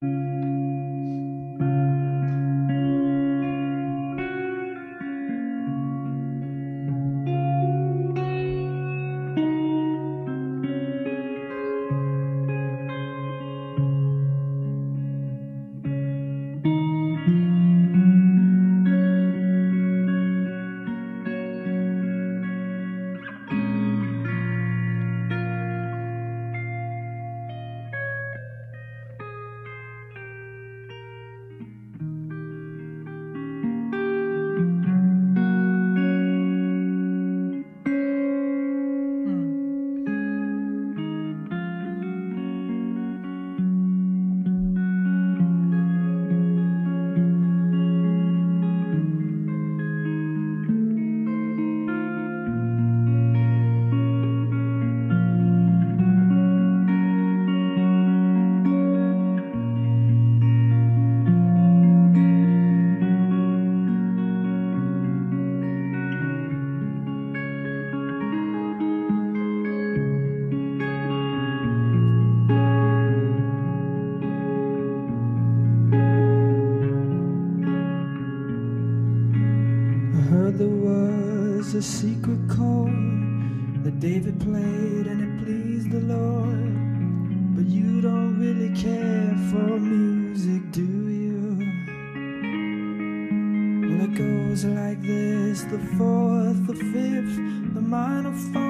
I a secret chord that David played and it pleased the Lord. But you don't really care for music, do you? Well, it goes like this the fourth, the fifth, the minor fall,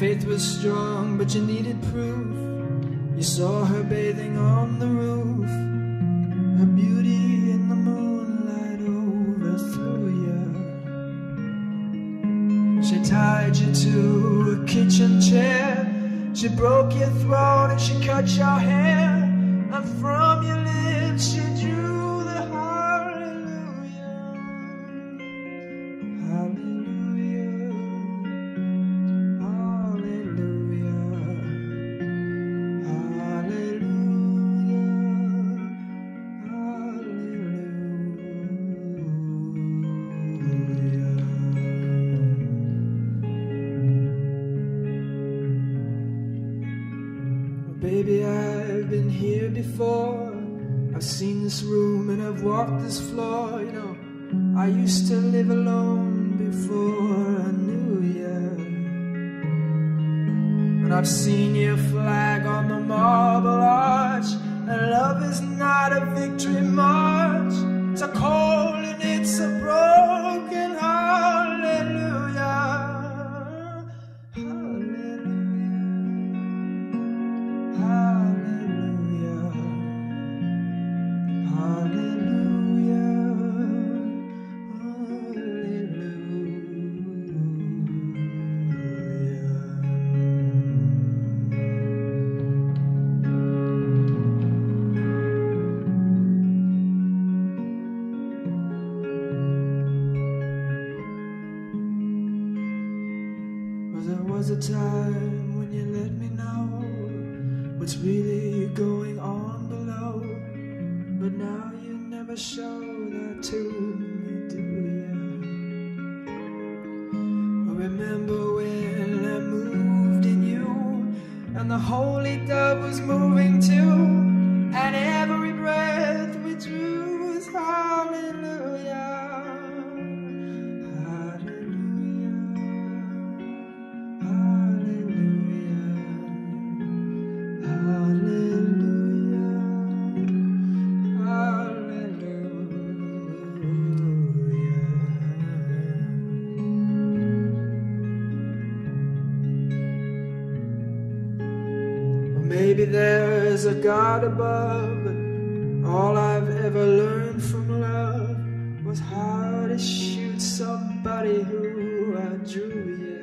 faith was strong, but you needed proof. You saw her bathing on the roof. Her beauty in the moonlight overthrew you. She tied you to a kitchen chair. She broke your throat and she cut your hair. And from Baby, I've been here before. I've seen this room and I've walked this floor. You know, I used to live alone before I knew you. And I've seen your flag on the marble arch. And love is not a victory Well, there was a time when you let me know what's really going on below. But now you never show that to me, do you? Remember when I moved in you, and the holy dove was moving too, Maybe there's a God above, but all I've ever learned from love was how to shoot somebody who outdrew you.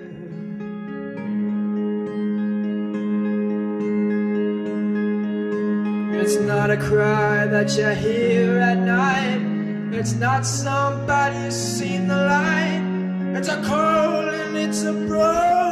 It's not a a cry that you hear at night. It's not somebody who's seen the light. It's a call and it's a broken.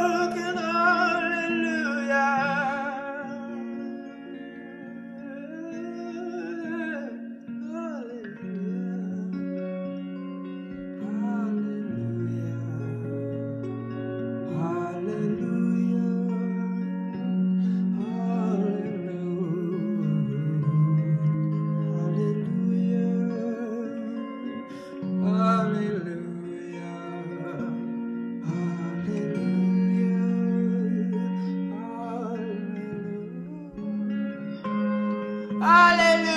Hallelujah.